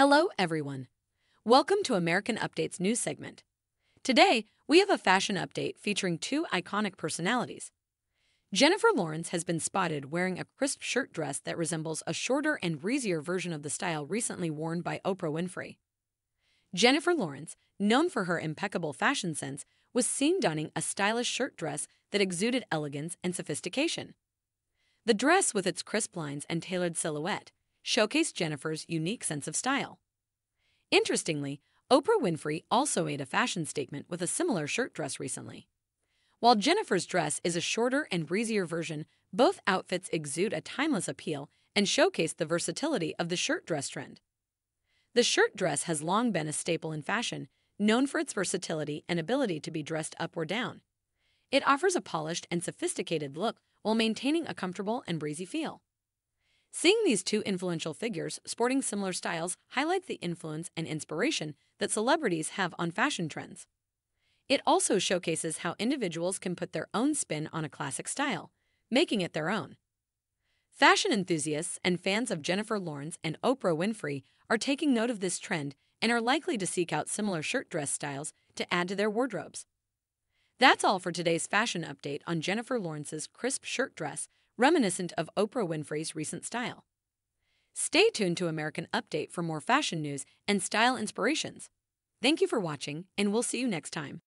Hello, everyone. Welcome to American Update's news segment. Today, we have a fashion update featuring two iconic personalities. Jennifer Lawrence has been spotted wearing a crisp shirt dress that resembles a shorter and breezier version of the style recently worn by Oprah Winfrey. Jennifer Lawrence, known for her impeccable fashion sense, was seen donning a stylish shirt dress that exuded elegance and sophistication. The dress, with its crisp lines and tailored silhouette, showcased Jennifer's unique sense of style. Interestingly, Oprah Winfrey also made a fashion statement with a similar shirt dress recently. While Jennifer's dress is a shorter and breezier version, both outfits exude a timeless appeal and showcase the versatility of the shirt dress trend. The shirt dress has long been a staple in fashion, known for its versatility and ability to be dressed up or down. It offers a polished and sophisticated look while maintaining a comfortable and breezy feel. Seeing these two influential figures sporting similar styles highlights the influence and inspiration that celebrities have on fashion trends. It also showcases how individuals can put their own spin on a classic style, making it their own. Fashion enthusiasts and fans of Jennifer Lawrence and Oprah Winfrey are taking note of this trend and are likely to seek out similar shirt dress styles to add to their wardrobes. That's all for today's fashion update on Jennifer Lawrence's crisp shirt dress reminiscent of Oprah Winfrey's recent style. Stay tuned to American Update for more fashion news and style inspirations. Thank you for watching, and we'll see you next time.